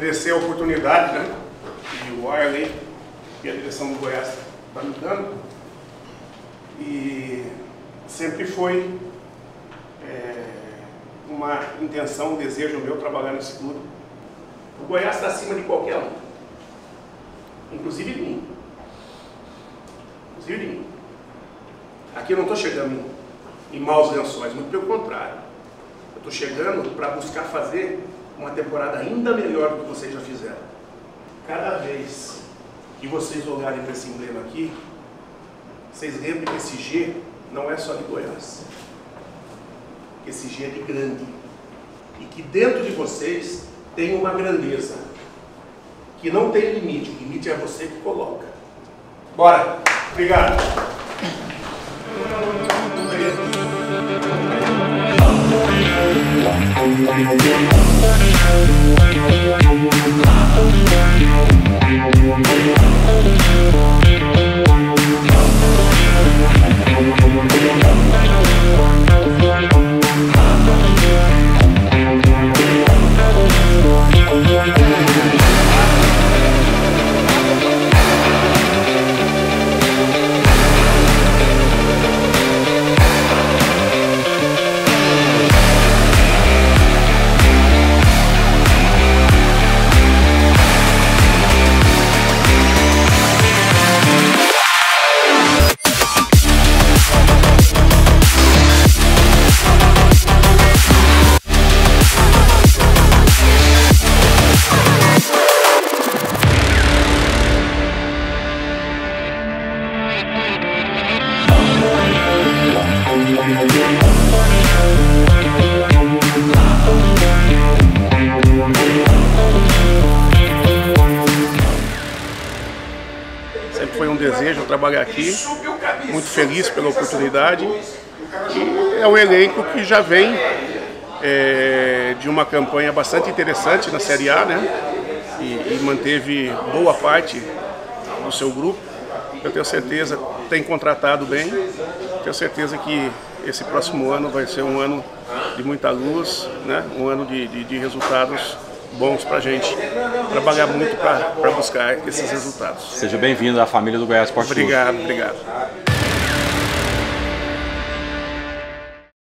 agradecer a oportunidade né, E o Arley e a direção do Goiás está me dando. E sempre foi é, uma intenção, um desejo meu trabalhar nesse clube. O Goiás está acima de qualquer um, inclusive de mim. Inclusive de mim. Aqui eu não estou chegando em, maus lençóis, muito pelo contrário. Eu estou chegando para buscar fazer uma temporada ainda melhor do que vocês já fizeram. Cada vez que vocês olharem para esse emblema aqui, vocês lembrem que esse G não é só de Goiás. Esse G é de grande. E que dentro de vocês tem uma grandeza. Que não tem limite. O limite é você que coloca. Bora! Obrigado! Sempre foi um desejo trabalhar aqui, muito feliz pela oportunidade. É um elenco que já vem é, de uma campanha bastante interessante na Série A, né? E, e, manteve boa parte do seu grupo. Eu tenho certeza, tem contratado bem. Tenho certeza que esse próximo ano vai ser um ano de muita luz, né? um ano de, de, de resultados bons para a gente trabalhar muito para buscar esses resultados. Seja bem-vindo à família do Goiás Esporte Obrigado, obrigado.